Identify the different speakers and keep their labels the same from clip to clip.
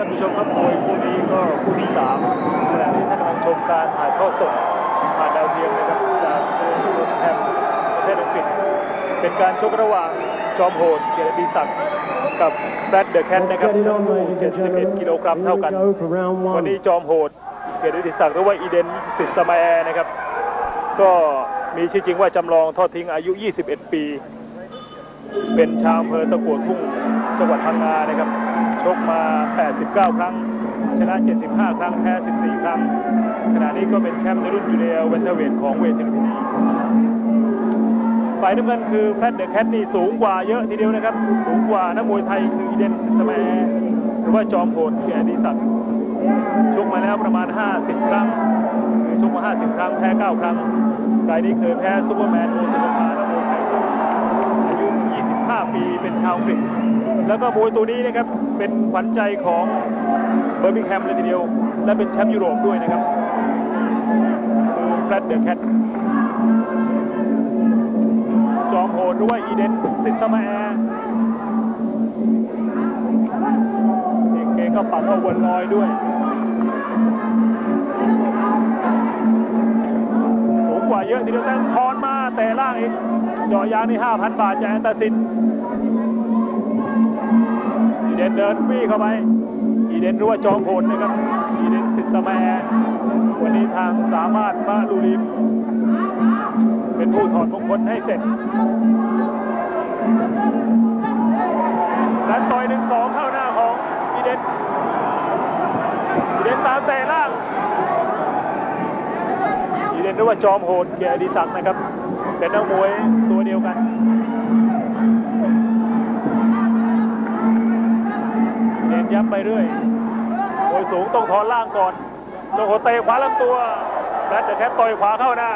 Speaker 1: ท่านผู้ชมครับมวยคู่นี้ก็คู่ที่สามขณะนี้ท่านกำลังชมการถ่ายทอดสดผ่านดาวเทียมนะครับจากเมืองแฮมประเทศอังกฤษเป็นการชกระหว่างจอมโหดเกียรติศักดิ์กับแฟลชเดอะแคชนะครับทั้งคู่71กิโลกรัมเท่ากัน วันนี้จอมโหดเกียรติศักดิ์หรือว่าอีเดนสิทธิ์สมาแอร์นะครับ ก็มีชื่อจริงว่าจำลองทอดทิ้งอายุ 21 ปี เป็นชาวอำเภอตะกัวทุ่งจังหวัดพังงานะครับ ชกมา 89 ครั้ง ชนะ 75 ครั้ง แพ้ 14 ครั้ง ขณะนี้ก็เป็นแชมป์ในรุ่นจูเนียร์เวนเทเวทของเวทีนีฝ่ายน้ำเงินคือแพทเดอะแคทนี่สูงกว่าเยอะทีเดียวนะครับ สูงกว่านักมวยไทยคืออีเดนสมัยหรือว่าจอมโหดเกียรติศักดิ์ชกมาแล้วประมาณ 50 ครั้งคือชกมา 50 ครั้ง แพ้ 9 ครั้งรายนี้เคยแพ้ซูเปอร์แมนโอสถมาและมวยไทยอายุ 25 ปีเป็นชาวอังกฤษ แล้วก็มวยตัวนี้นะครับเป็นขวัญใจของเบอร์มิงแฮมเลยทีเดียว และเป็นแชมป์ยุโรปด้วยนะครับคือแฟรดเดอะแคทจอมโหดหรือว่าอีเดนสิทธิ์สมาแอร์เก่งก็ปักเอาวนลอยด้วย สูงกว่าเยอะทีเดียวแต่ทอนมาแต่ล่างอีกจาะยางนี่5,000 บาทจากแอนตาซิน เดนเดินปี้เข้าไปอีเดนรู้ว่าจอมโหดนะครับอีเดนสิทธิ์สมาแร์วันนี้ทางสามารถมาลูริมเป็นผู้ถอดมงคลให้เสร็จและต่อยหนึ่งสองเข้าหน้าของอีเดนอีเดนตามแต่ล่างอีเดนรู้ว่าจอมโหดเกียรติศักดิ์นะครับเป็นนักมวยตัวเดียวกัน ย้ำไปเรื่อยมวยสูงต้องถอนล่างก่อนโจโหเตะขวาลำตัวแบทเดอแคทต่อยขวาเข้าหน้า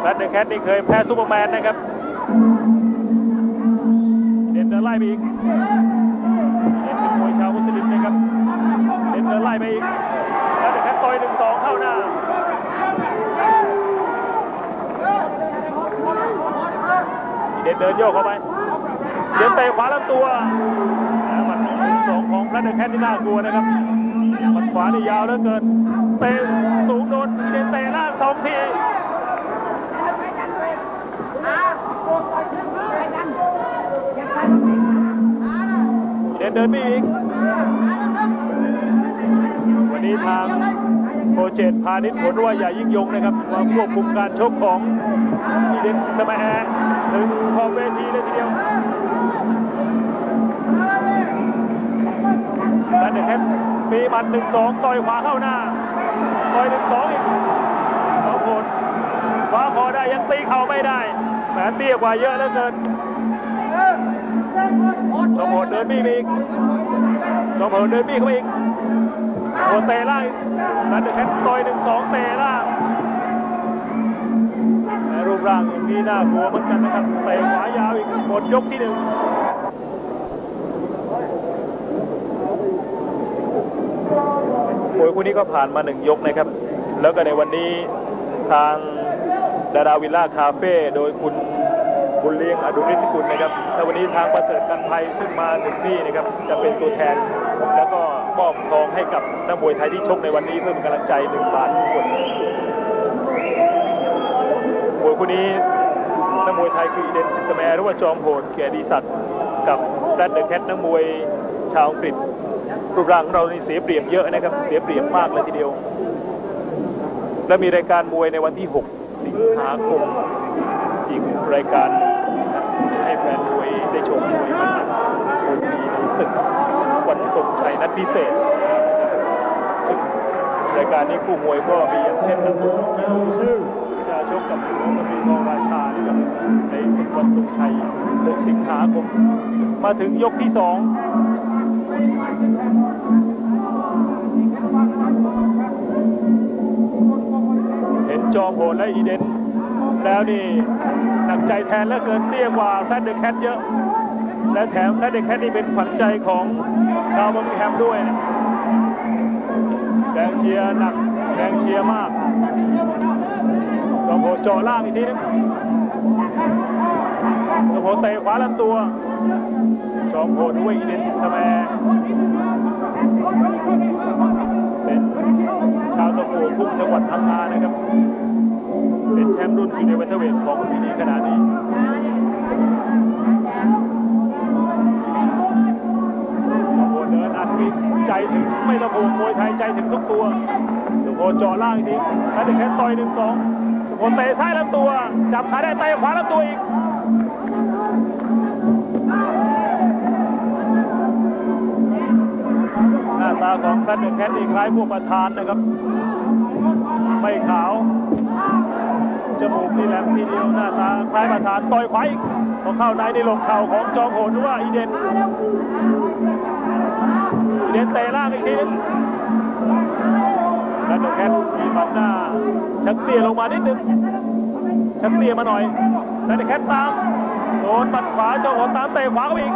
Speaker 1: แบทเดอแคทนี่เคยแพ้ซูเปอร์แมนนะครับเด่นเดินไล่ไปอีกเด่นเป็นมวยชาวมุสลิมนะครับเด่นเดินไล่ไปอีกแบทเดอแคทต่อยหนึ่งสองเข้าหน้าเด่นเดินโยกเข้าไปเด่นเตะขวาลำตัว องของพระเดชแคทที่น่ากลัวนะครับมัดขวานี่ยาวเหลือเกินเตะสูงโดนเด่นเตะล่างสองทีเด่นเดินไม่อีกวันนี้ทางโปรเจกต์พาณิชย์ผลว่าอย่ายิ่งยงนะครับมาควบคุมการชกของอีเดนสมาแอร์ถึงขอบเวทีเลยทีเดียว ดันเดอร์แคทมีหมัดหนึ่งสองต่อยขวาเข้าหน้าต่อยหนึ่งสองอีกสองคนขวาคอได้ยังตีเข่าไม่ได้แหมเตี้ยกว่าเยอะเหลือเกินสองคนเดินบี้ไปอีกสองคนเดินบี้เข้าไปอีกโดนเตะล่างนันเดอร์แคทต่อยหนึ่งสองเตะล่างแหมรูปร่างอย่างนี้น่ากลัวเหมือนกันนะครับเตะขวายาวอีกหมดยกที่หนึ่ง มวยคู่นี้ก็ผ่านมาหนึ่งยกนะครับ แล้วก็ในวันนี้ทางดาราวิลล่าคาเฟ่โดยคุณบุญเลี้ยงอดุลฤทธิกุลนะครับและวันนี้ทางประเสริฐกันภัยซึ่งมาถึงนี่นะครับ จะเป็นตัวแทน แล้วก็มอบทองให้กับนักมวยไทยที่ชกในวันนี้เพื่อเป็นกำลังใจหนึ่งบาททุกคนมวยคู่นี้นักมวยไทยคืออีเดนสแมร์หรือว่าจอมโหดเกียรติศักดิ์กับแรดเดอะแคทนักมวยชาวอังกฤษ รูปร่างของเรานเสียเปรียบเยอะนะครับ เสียเปรียบมากเลยทีเดียว และมีรายการมวยในวันที่ 6 สิงหาคมอีกรายการให้แฟนมวยได้ชมมวยมันบุรีศึกวันสมชัยนัดพิเศษ รายการนี้คู่มวยก็มีอย่างเช่นนักมวยชื่อจะชกกับสุนทรีนราชาในวันสมชัย6สิงหาคม มาถึงยกที่ 2 จอมโหดและอีเดนแล้วนี่หนักใจแทนเหลือเกินเตี้ยกว่าแฟนเดอะแคทเยอะ และแถมแฟนเดอะแคทนี่เป็นขวัญใจของชาวเบอร์มิงแฮมด้วยนะแรงเชียร์หนักแรงเชียร์มากจอมโหดจาะล่างอีกทีนึงจอมโหดเตะขวาลำตัวจอมโหดด้วยอีเดนทำไม จังหวัดพังงานะครับ เป็นแชมป์รุ่นอยู่ในเวทเวทของปีนี้ขนาดนี้โอ้เดินอัดมีใจถึงไม่ระบุมวยไทยใจถึงทุกตัวโอ้โหเจาะล่างทีถ้าเด็กแค่ต่อยหนึ่งสองโอ้โหเตะซ้ายลำตัว จับขาได้เตะขวาลำตัวอีกหน้าตาของท่านเด็กแค่นี่คล้ายพวกประธานนะครับ ไม่ขาว จมูกนี่แหลมทีเดียวหน้าตาคล้ายประธานต่อยขวาอีกพอเข้าในในหลงเข่าของจอมโหดหรือว่าอีเดนอีเดนเตะล่างอีกทีนึงแล้วเดอะแคทมีบังหน้าชักเตี้ยลงมานิดนึงชักเตี้ยมาหน่อยแล้วเดแคทตามโดนปัดขวาจ้าโหดตามเตะขวาเข้าไปอีก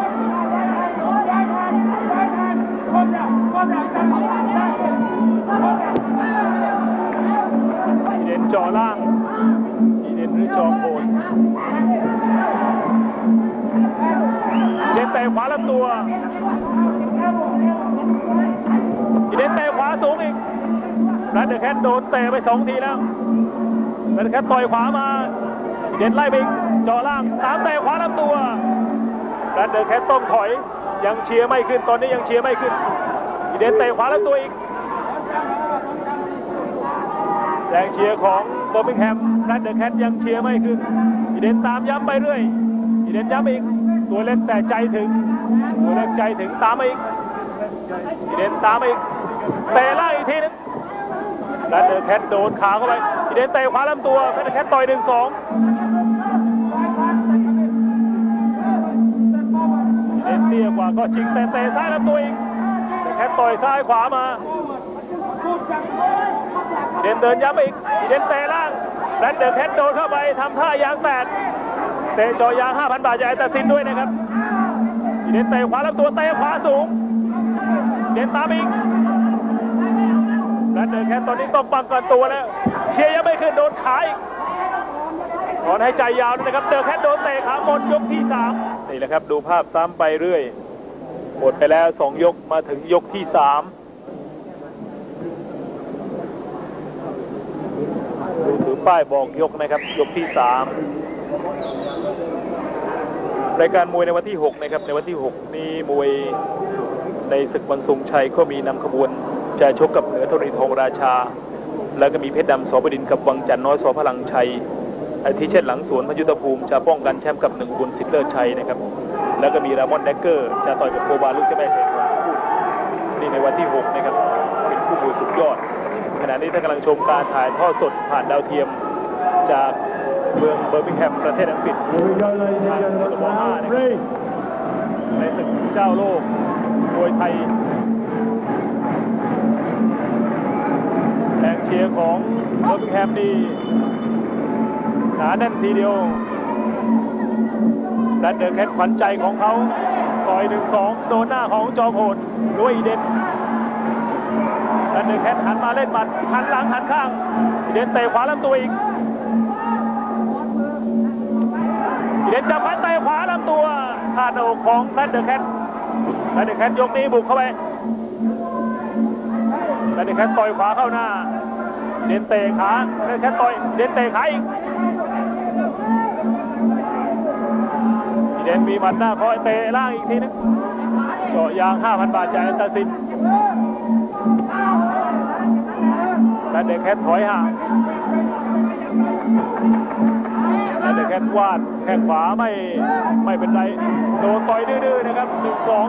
Speaker 1: เจ่อล่างอีเดนหรือจอมโหดเด่นเตะขวาลำตัวอีเดนเตะขวาสูงอีกแล้วเดอะแคทโดนเตะไปสองทีแล้วแล้วเดอะแคทต่อยขวามาเด่นไล่ไปจอล่างตามเตะขวาลำตัวแล้วเดอะแคทต้องถอยยังเชียร์ไม่ขึ้นตอนนี้ยังเชียร์ไม่ขึ้นอีเดนเตะขวาลำตัวอีก แรงเชียร์ของเบอร์มิงแฮมนัดเดอะแคทยังเชียร์ไม่ขึ้นอีเดนตามย้ำไปเรื่อยอีเดนย้ำอีกตัวเล็กแต่ใจถึงตัวเล็กใจถึงตามมาอีกอีเดนตามมาอีกเตะล่าอีกทีนึงนัดเดอะแคทโดนขาเข้าไปอีเดนเตะขวาลำตัวนัดเดอะแคทต่อยหนึ่งสองอีเดนเตี้ยกว่าก็จริงแต่เตะซ้ายลำตัวอีกแคทต่อยซ้ายขวามา เด่นเดินย้ำอีกเดนเตะล่างแบนเดอร์เพชรโดนเข้าไปทำท่ายางแตกเตะจอยาง 5,000 บาทจากต่สินด้วยนะครับเดนเตะขวาลำตัวเตะขวาสูงเดนตามอีกแบนเดอร์เพชรตอนนี้ต้องปังกันตัวแล้วเชียร์ยังไม่ขึ้นโดนขาอีถอนให้ใจยาวนะครับเดอร์เพชโดนเตะขาหมดยกที่3นี่แหละครับดูภาพซ้ำไปเรื่อยหมดไปแล้ว 2 ยกมาถึงยกที่ 3 ป้ายบอกยกนะครับ ยกที่ 3 รายการมวยในวันที่ 6 นะครับ ในวันที่ 6 นี้มวยในศึกวันทรงชัยก็มีนำขบวน จะชกกับเหนือธรีทองราชา แล้วก็มีเพชรดำสอบดินทร์กับวังจันทร์น้อยสอพลังชัยอาทิเช่นหลังสวนพยุทธภูมิจะป้องกันแชมป์กับหนึ่งบุญสิทธิ์เลิศชัยนะครับ แล้วก็มีรามอนแดกเกอร์ จะต่อยกับโคบาลูกเจ้าแม่ไทยนี่ในวันที่ 6 นะครับ เป็นคู่มวยสุดยอด ขณะนี้ท่านกำลังชมการถ่ายทอดสดผ่านดาวเทียมจากเมืองเบอร์มิงแฮมประเทศอังกฤษ
Speaker 2: Here we go, ladies and gentlemen. Round three.
Speaker 1: ในศึกเจ้าโลกมวยไทยแรงเชียร์ของเบอร์มิงแฮมนี่หนาแน่นทีเดียวและเดอร์แคทขวัญใจของเขาต่อยหนึ่งสองโดนหน้าของจอมโหดด้วยอีเดน แล้วเดอร์แคทหันมาเล่นหมัดหันหลังหันข้างอีเดนเตะขวาลำตัวอีกอีเดนจับพันเตะขวาลำตัวขาดหน้าอกของแรดเดอร์แคทแรดเดอร์แคทยกนี้บุกเข้าไปแรดเดอร์แคทต่อยขวาเข้าหน้า เดนเตะขาแรดเดอร์แคทต่อยเดนเตะขาอีกอีเดนมีหมัดหน้าคอยเตะล่างอีกทีนึงเจาะยาง 5,000 บาทจากอันตาซิน แล้วเด็กแคทถอยห่างแล้วเด็กแคทวาดแข้งขวาไม่ไม่เป็นไรโดนต่อยดื้อๆนะครับหนึ่งสอง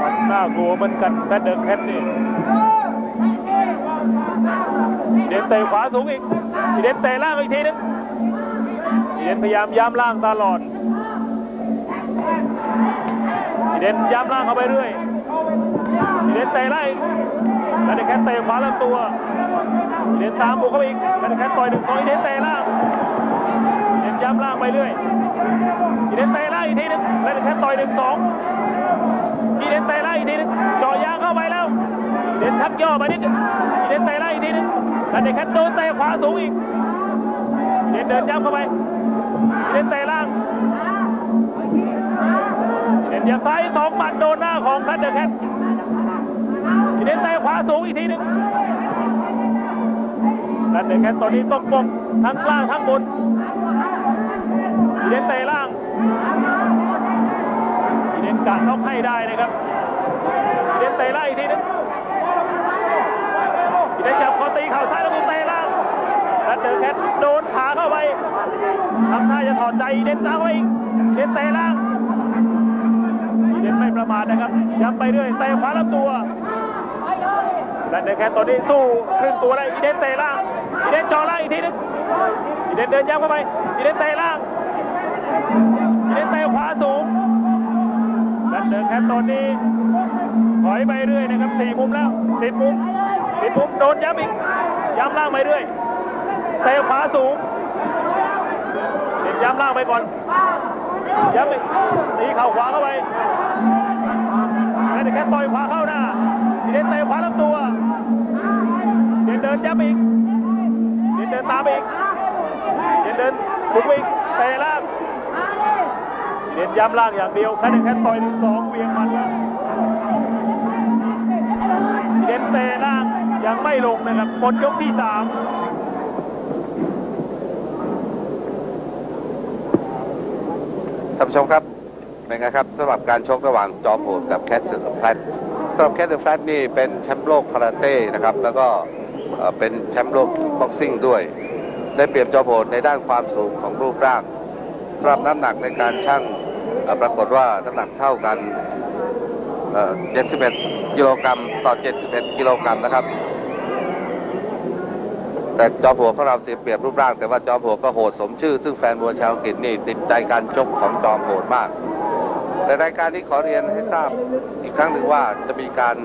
Speaker 1: มันน่ากลัวเหมือนกันแพทเดอร์แคทนี่อีเดนเตะขวาสูงอีกอีเดนเตะล่างอีกทีนึงอีเดนพยายามย้ำล่างตลอดอีเดนย้ำล่างเข้าไปเรื่อย นเตะไล่แล้วเดนแคทเตะขวาลำตัวอีเดนตามบุกเข้าไปอีกแล้วเดนแคทต่อยหนึ่งสองอีเดนเตะล่างอีเดนย้ำล่างไปเรื่อยอีเดนเตะล่อีกทีนึงแล้วเดนแคทต่อยหนึ่งสองอีเดนเตะล่อีกทีนึงเจ่อยางเข้าไปแล้วอีเดนทักย่อมานิดนึงอีเดนเตะล่อีกทีนึงแล้วเดนแคทโดนเตะขวาสูงอีกอีเดนเดินย้ำเข้าไปอีเดนเตะล่างเดนเหยียบซ้ายสองหมัดโดนหน้าของแพทเดอร์แคท เดนเตะขวาสูงอีกทีหนึ่งและเดนแคทตอนนี้ต้องกทั้งล่างทั้งบนอีเดนเตะล่างอีเดนกะน็อกให้ได้นะครับอีเดนเตะล่างอีกทีหนึ่งอีเดนจับคอตีเข่าซ้ายแล้วก็เตะล่างและเดนแคทโดนขาเข้าไปทำท่าจะถอดใจอีเดนซ้ายไว้อีกอีเดนเตะล่างอีเดนไม่ประมาทนะครับย้ำไปเรื่อยเตะขวาลำตัว และเดนแคทตอนนี้สู้ครึ่งตัวได้อีเดนเตะล่างอีเดนจ่อล่างอีกทีนึงอีเดนเดินย้ำเข้าไปอีเดนเตะล่างอีเดนเตะขวาสูงและเดนแคทตอนนี้ถอยไปเรื่อยนะครับสี่มุมแล้วติดมุมติดมุมโดนย้ำอีกย้ำล่างไปเรื่อยเตะขวาสูงเดนย้ำล่างไปก่อนย้ำอีกตีเข่าขวาเข้าไปแล้วเด็กแค่ต่อยขวาเข้าหน้าทีเดนเตะขวาลำตัว เดินเดินย้ำอีกเดินเดินตามอีกเดินเดินบุกอีกเตะล่างเดินย้ำล่างอย่างเดียวแค่แค่ต่อยหนึ่งสองเวียงมันแล้วเดินเตะล่างยังไม่ลงนะครับหมดยกที่สาม
Speaker 3: ท่านผู้ชมครับเป็นไงครับสำหรับการชกระหว่างจอมโหดกับแคทเซอร์แฟลตสำหรับ Kash the Flash นี่เป็นแชมป์โลกคาราเต้นะครับ แล้วก็ เป็นแชมป์โลก boxing ด้วย ได้เปรียบจอมโหดในด้านความสูงของรูปร่างสำหรับน้ำหนักในการชั่งปรากฏว่าน้ำหนักเท่ากัน 71 กิโลกรัมต่อ 71 กิโลกรัมนะครับ แต่จอมโหดของเราเสียเปรียบรูปร่าง แต่ว่าจอมโหดก็โหดสมชื่อ ซึ่งแฟนมวยชาวอังกฤษนี่ติดใจการชกของจอมโหดมาก แต่รายการนี้ขอเรียนให้ทราบอีกครั้งหนึ่งว่าจะมีการ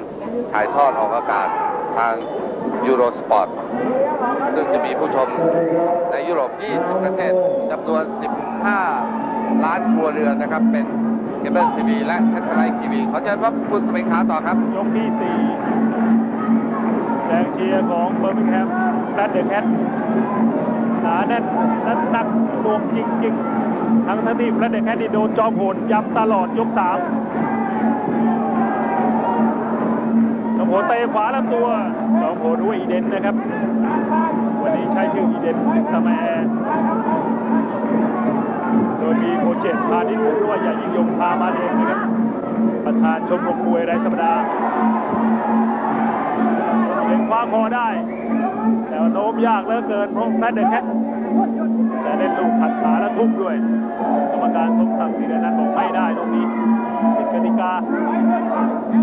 Speaker 3: ถ่ายทอดออกอากาศทาง Eurosport ซึ่งจะมีผู้ชมในยุโรป 20 ประเทศจำนวน 15 ล้านครัวเรือนนะครับ เป็นเคเบิลทีวีและ satellite ทีวีขอเชิญว่าคุณสมิงขาต่อครับ
Speaker 1: ยกที่ 4 แรงเชียร์ของเบอร์มิงแฮมแรดเดอร์แคทหนาแน่นนัดนักตวงจริง ๆ ทั้งที่แรดเดอร์แคทนี่โดนจอมโหดย้ำตลอดยก 3 โหดเตะขวาลำตัวจอมโหดด้วยอีเดนนะครับ วันนี้ใช้ชื่ออีเดนสิงสแมร์โดยมีโคเจตพาณิชย์หรือว่าอย่ายิงยงพามาเองนะครับ ประธานชมรมมวยรายสัปดาห์เล่นคว้าคอได้ แต่ว่าโน้มยากเหลือเกินเพราะแมดเดอร์แคทแต่เล่นลูกขัดขาและทุบด้วย กรรมการสมศักดิ์ศรีนั้นบอกไม่ได้ตรงนี้ผิดกติกา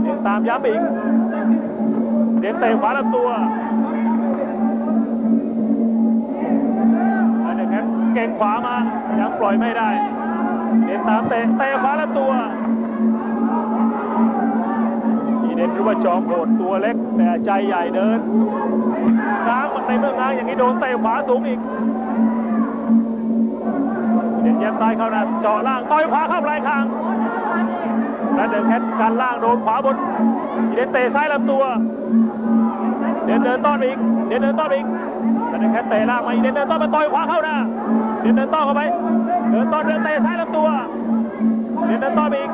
Speaker 1: เดินตามย้ำอีก เดินเตะขวาลำตัวเดอร์แคทเก่งขวามา ยังปล่อยไม่ได้ เดินตามเตะเตะขวาลำตัวทีเด็ดรือว่าจอมโหดตัวเล็ก แต่ใจใหญ่เดินง้างมันในเมื่อง้างอย่างนี้โดนเตะขวาสูงอีกเด็ดแยบซ้ายเข้าหน้าเจาะล่างต่อยขวาเข้าปลายคาง แล้วเดินแคทกันล่างโดนขวาบนทีเด็ดเตะซ้ายลำตัว เดินเดินต้อนไปอีก เดินเดินต้อนไปอีกแล้วเดินแคทเตะล่างมาเดินเดินต้อนมาต่อยขวาเข้าหน้าเดินเดินต้อนเข้าไป เดินต้อนเดินเตะซ้ายลำตัว เดินเดินต้อนไปอีก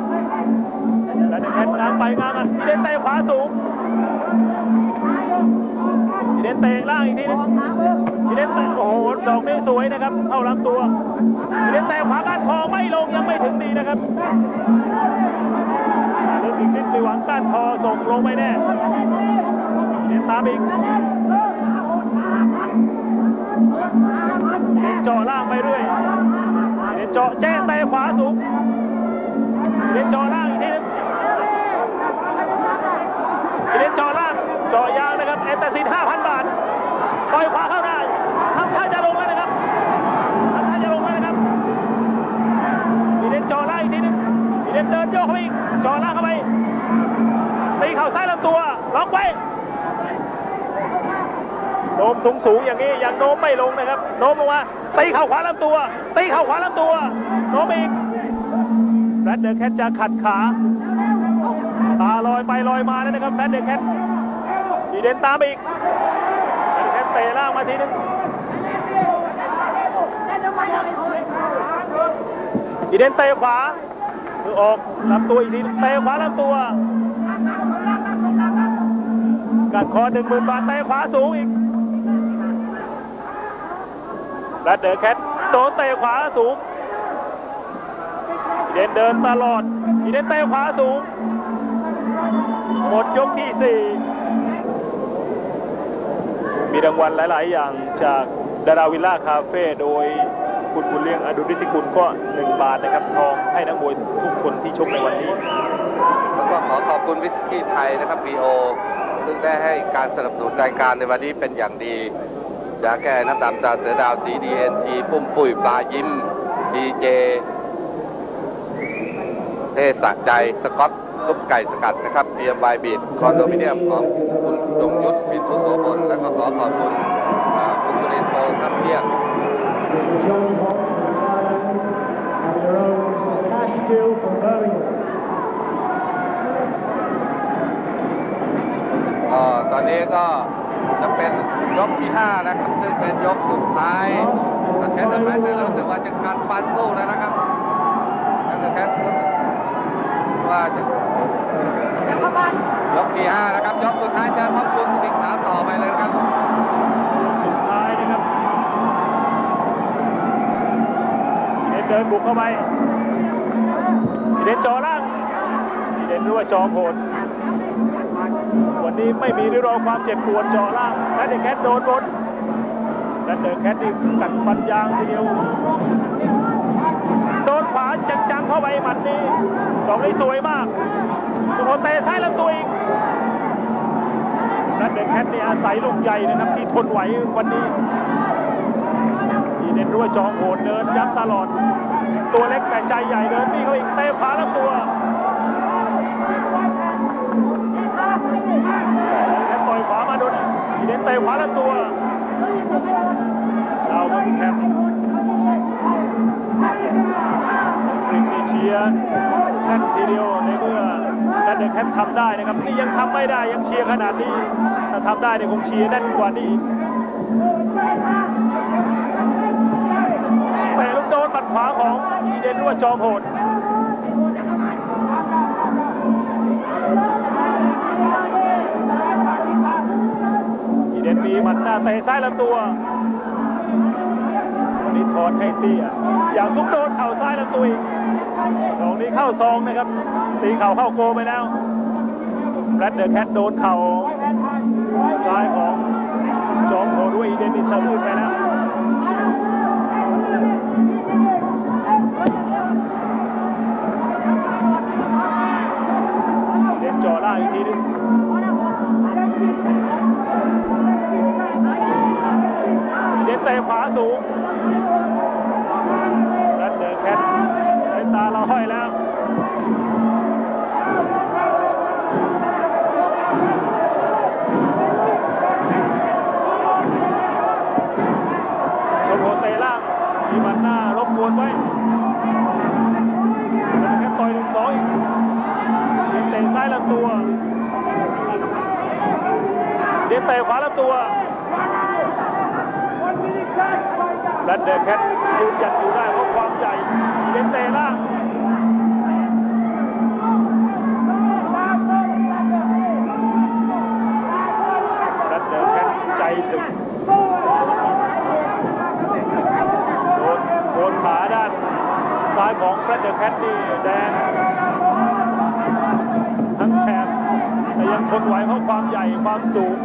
Speaker 1: แล้วเดินแคทงางไปงางอะทีเด็ดเตะขวาสูงทีเด็ดเตะล่างอีกทีนึงทีเด็ดเตะโอ้โหดอกนี้สวยนะครับ เข้าลำตัวทีเด็ดเตะขวาก้านคอไม่ลงยังไม่ถึงดีนะครับ อีกนิดไปหวังก้านคอส่งลงไม่แน่เด็ดตามอีกเด็ดเจาะล่างไปเรื่อยเด็ดเจาะแจ้งเตะขวาสูงเด็ดเจาะล่างอีกทีนึงทีนี้จอล่างจอยางนะครับเอตสิน5,000 บาทปล่อยขวาเข้าได้ ล็อกไว้โน้มสูงสูงอย่างนี้ยังโน้มไม่ลงนะครับ โน้มลงมาตีเข่าขวาลำตัว ตีเข่าขวาลำตัวโน้มอีกแรดเดอร์แคทจะขัดขาตาลอยไปลอยมาแล้วนะครับแพทเดอร์แคทดีเด่นตามอีกแพทเดอร์แคทเตะล่างมาทีนึงดีเด่นเตะขวาคือออกลำตัวอีกทีเตะขวาลำตัว กัดคอหนึ่งหมื่นบาทเตะขวาสูงอีกและเดอร์แคทโดนเตะขวาสูงอีเดนเดินตลอดอีเดนเตะขวาสูง หมดยกที่สี่มีรางวัลหลาย ๆ อย่างจากดาราวิลล่าคาเฟ่โดยคุณบุญเลี้ยงอดุลฤทธิกุลก็หนึ่งบาทนะครับทองให้นักมวยทุกคนที่ชกในวันนี้
Speaker 3: แล้วก็ขอขอบคุณวิสกี้ไทยนะครับ PO ซึ่งได้ให้การสนับสนุนรายการในวันนี้เป็นอย่างดียาแก้น้ำดำตาเสือดาวสีดีเอ็นทีปุ้มปุ้ยปลายิ้มดีเจเทสะใจสกอตซุปไก่สกัดนะครับเตรียมไวบีดคอนโดมิเนียมของคุณจงยุทธปินทุโสพลแล้วก็ขอขอบคุณคุณสุรินทร์โพทับเที่ยง
Speaker 2: John Hall, and
Speaker 3: ก็ตอนนี้ก็จะเป็นยกที่ 5 นะครับ ซึ่งเป็นยกสุดท้ายแต่แคทเตอร์แมทเนี่รู้สึกว่าจะการฟันสู้แล้วนะครับแคทเตอร์แคทรู้สึกว่าจะยกที่ 5 นะครับ ยกสุดท้ายเชิญพบคุณสมิงขาต่อไปเลยนะครับ
Speaker 1: สุดท้ายนะครับอีเดินบุกเข้าไปอีเด่นจอล่างอีเด่นรู้ว่าจอโหด วันนี้ไม่มีริ้วรอยความเจ็บปวดจอล่างและเดนแคทโดนบนและเดนแคทนี่กัดฟันยางทีเดียวโดนขวาจังๆเข้าไปหมัดนี้สองนี้สวยมากสุโขทัยท้ายลำตัวอีกและเดนแคทนี่อาศัยลูกใหญ่นะครับที่ทนไหววันนี้อีเดนรู้ว่าจองโหดเดินยับตลอด ตัวเล็กแต่ใจใหญ่เดินนี่เขาอีกเตะขวาลำตัว ต่อยขวามาโดนอีเดนเตะขวาลำตัวเราเมืองแคมป์กรีกนี่เชียร์แค่นทีเดียวในเมื่อแค่เดนแคททำได้นะครับนี่ยังทำไม่ได้ยังเชียร์ขนาดนี้ถ้าทำได้เนี่ยคงเชียร์แน่นกว่านี้อีกแต่ลูกโดนบัดขวาของอีเดนรั่วจอมโหด เดนมีหมัดหน้าเตะซ้ายลำตัววันนี้ถอดให้เตี้ยอย่างทุกโดนเข่าซ้ายลำตัวอีกดอกนี้เข้าซองนะครับ ตีเข่าเข้าโกไปแล้วแรดเดอร์แคทโดนเข่าซ้ายของจอมโหดด้วยอีเดนนี่สะอื้นไปแล้วเล่นจ่อล่างอีกทีนึง เล่นเตะขวาสูงแล้วเดอแคทสายตาเราห้อยแล้ว เตะขวาลำตัวและเดอะแคทยืนยัดอยู่ได้เพราะความใหญ่เด็นเตะล่างและเดอะแคทใจถึงโดนโดนขาด้านซ้ายของแรดเดอร์แคทนี่แดง ยังทนไหวเพราะความใหญ่ความสูง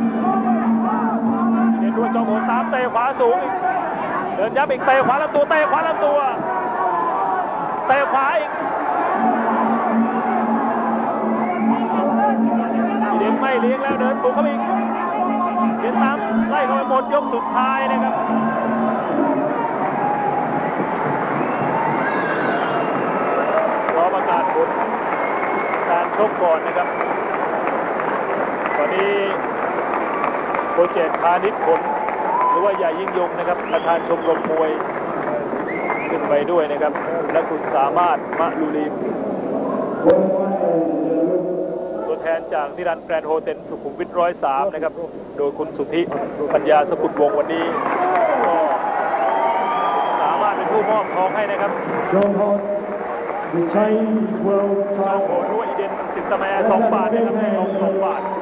Speaker 1: เห็นด้วยจอมโหดตามเตะขวาสูงอีกเดินยับอีกเตะขวาลำตัวเตะขวาลำตัวเตะขวาอีกอีเดนไม่เลี้ยงแล้วเดินบุกเข้าไปอีกเดินตามไล่เข้าไปหมดยกสุดท้ายนะครับรอประกาศผลการชกก่อนนะครับ ตอนนี้โปรเจกต์พาณิชย์ผลหรือว่าใหญ่ยิ่งยงนะครับประธานชมรมมวยขึ้นไปด้วยนะครับ และคุณสามารถมะลูลีมตัวแทนจากนิรันดร์แกรนด์โฮเทลสุขุมวิทร้อยสามนะครับ โดยคุณสุทธิปัญญาสกุลวงศ์วันนี้ก็สามารถเป็นผู้มอบทองให้นะครับ
Speaker 2: John Hall, the Chinese World
Speaker 1: โอ้โห
Speaker 2: title.
Speaker 1: ด้วยอีเดนสิทธิ์สมัยสองบาทนะครับ